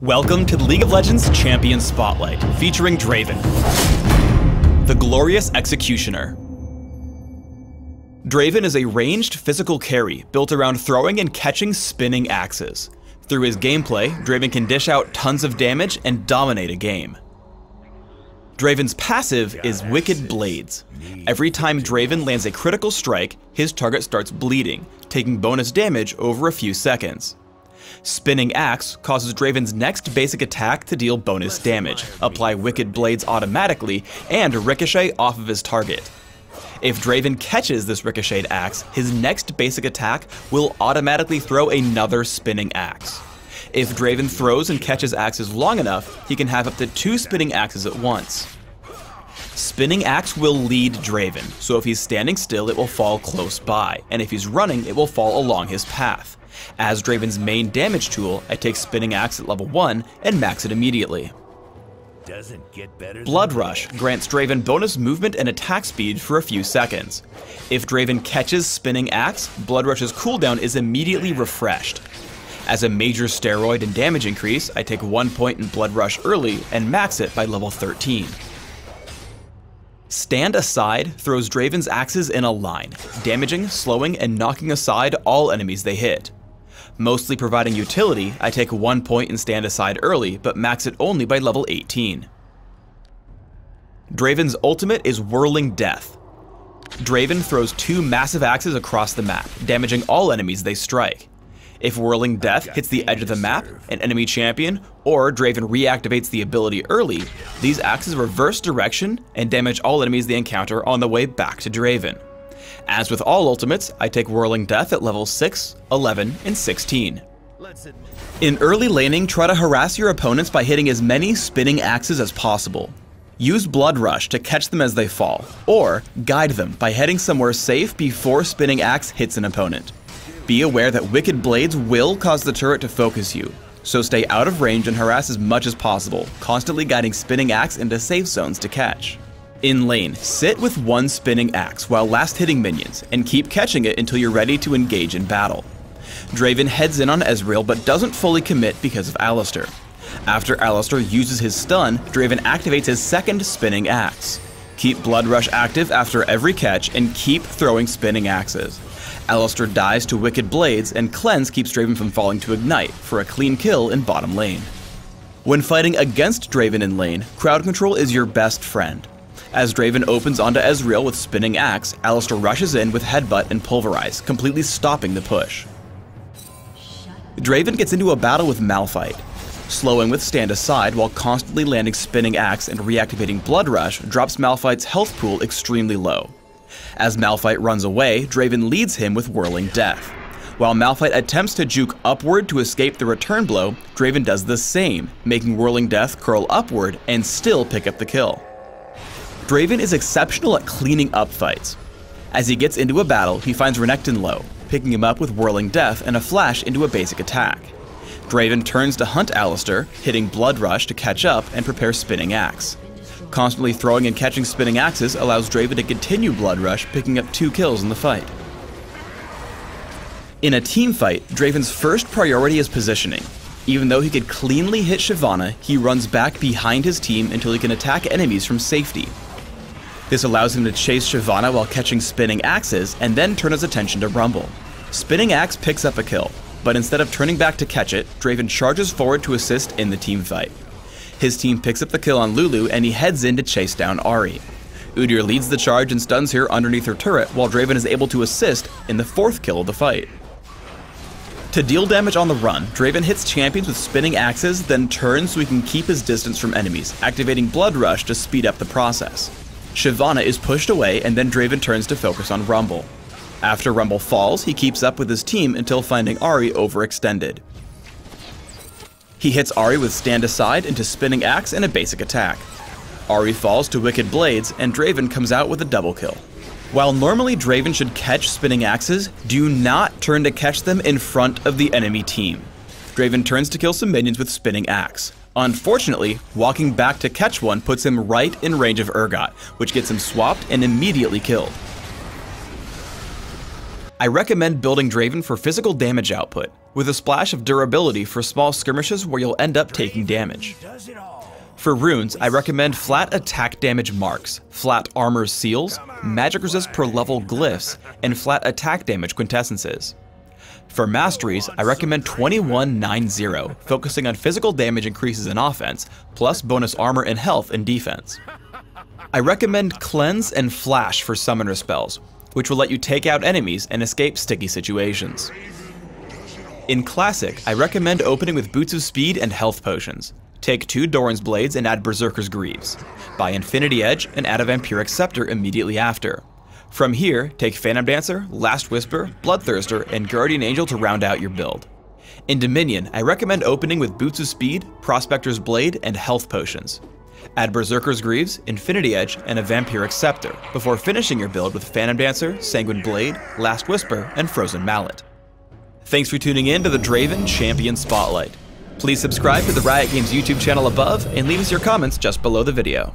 Welcome to the League of Legends Champion Spotlight, featuring Draven, the Glorious Executioner. Draven is a ranged physical carry built around throwing and catching spinning axes. Through his gameplay, Draven can dish out tons of damage and dominate a game. Draven's passive is Wicked Blades. Every time Draven lands a critical strike, his target starts bleeding, taking bonus damage over a few seconds. Spinning Axe causes Draven's next basic attack to deal bonus damage, apply Wicked Blades automatically, and ricochet off of his target. If Draven catches this ricocheted axe, his next basic attack will automatically throw another spinning axe. If Draven throws and catches axes long enough, he can have up to two spinning axes at once. Spinning Axe will lead Draven, so if he's standing still it will fall close by, and if he's running it will fall along his path. As Draven's main damage tool, I take Spinning Axe at level 1 and max it immediately. Blood Rush grants Draven bonus movement and attack speed for a few seconds. If Draven catches Spinning Axe, Blood Rush's cooldown is immediately refreshed. As a major steroid and damage increase, I take 1 point in Blood Rush early and max it by level 13. Stand Aside throws Draven's axes in a line, damaging, slowing, and knocking aside all enemies they hit. Mostly providing utility, I take 1 point and stand aside early, but max it only by level 18. Draven's ultimate is Whirling Death. Draven throws two massive axes across the map, damaging all enemies they strike. If Whirling Death hits the edge of the map, an enemy champion, or Draven reactivates the ability early, these axes reverse direction and damage all enemies they encounter on the way back to Draven. As with all ultimates, I take Whirling Death at level 6, 11, and 16. In early laning, try to harass your opponents by hitting as many spinning axes as possible. Use Blood Rush to catch them as they fall, or guide them by heading somewhere safe before Spinning Axe hits an opponent. Be aware that Wicked Blades will cause the turret to focus you, so stay out of range and harass as much as possible, constantly guiding Spinning Axe into safe zones to catch. In lane, sit with one spinning axe while last hitting minions, and keep catching it until you're ready to engage in battle. Draven heads in on Ezreal but doesn't fully commit because of Alistar. After Alistar uses his stun, Draven activates his second spinning axe. Keep Blood Rush active after every catch and keep throwing spinning axes. Alistar dies to Wicked Blades and Cleanse keeps Draven from falling to Ignite for a clean kill in bottom lane. When fighting against Draven in lane, crowd control is your best friend. As Draven opens onto Ezreal with Spinning Axe, Alistar rushes in with Headbutt and Pulverize, completely stopping the push. Draven gets into a battle with Malphite. Slowing with Stand Aside while constantly landing Spinning Axe and reactivating Blood Rush drops Malphite's health pool extremely low. As Malphite runs away, Draven leads him with Whirling Death. While Malphite attempts to juke upward to escape the return blow, Draven does the same, making Whirling Death curl upward and still pick up the kill. Draven is exceptional at cleaning up fights. As he gets into a battle, he finds Renekton low, picking him up with Whirling Death and a flash into a basic attack. Draven turns to hunt Alistar, hitting Blood Rush to catch up and prepare Spinning Axe. Constantly throwing and catching Spinning Axes allows Draven to continue Blood Rush, picking up two kills in the fight. In a team fight, Draven's first priority is positioning. Even though he could cleanly hit Shyvana, he runs back behind his team until he can attack enemies from safety, this allows him to chase Shyvana while catching spinning axes and then turn his attention to Rumble. Spinning Axe picks up a kill, but instead of turning back to catch it, Draven charges forward to assist in the team fight. His team picks up the kill on Lulu and he heads in to chase down Ahri. Udyr leads the charge and stuns her underneath her turret while Draven is able to assist in the fourth kill of the fight. To deal damage on the run, Draven hits champions with spinning axes, then turns so he can keep his distance from enemies, activating Blood Rush to speed up the process. Shyvana is pushed away and then Draven turns to focus on Rumble. After Rumble falls, he keeps up with his team until finding Ahri overextended. He hits Ahri with Stand Aside into Spinning Axe and a basic attack. Ahri falls to Wicked Blades and Draven comes out with a double kill. While normally Draven should catch Spinning Axes, do not turn to catch them in front of the enemy team. Draven turns to kill some minions with Spinning Axe. Unfortunately, walking back to catch one puts him right in range of Urgot, which gets him swapped and immediately killed. I recommend building Draven for physical damage output, with a splash of durability for small skirmishes where you'll end up taking damage. For runes, I recommend flat attack damage marks, flat armor seals, magic resist per level glyphs, and flat attack damage quintessences. For masteries, I recommend 2190, focusing on physical damage increases in offense, plus bonus armor and health in defense. I recommend Cleanse and Flash for summoner spells, which will let you take out enemies and escape sticky situations. In Classic, I recommend opening with Boots of Speed and Health Potions. Take two Doran's Blades and add Berserker's Greaves. Buy Infinity Edge and add a Vampiric Scepter immediately after. From here, take Phantom Dancer, Last Whisper, Bloodthirster, and Guardian Angel to round out your build. In Dominion, I recommend opening with Boots of Speed, Prospector's Blade, and Health Potions. Add Berserker's Greaves, Infinity Edge, and a Vampiric Scepter, before finishing your build with Phantom Dancer, Sanguine Blade, Last Whisper, and Frozen Mallet. Thanks for tuning in to the Draven Champion Spotlight. Please subscribe to the Riot Games YouTube channel above and leave us your comments just below the video.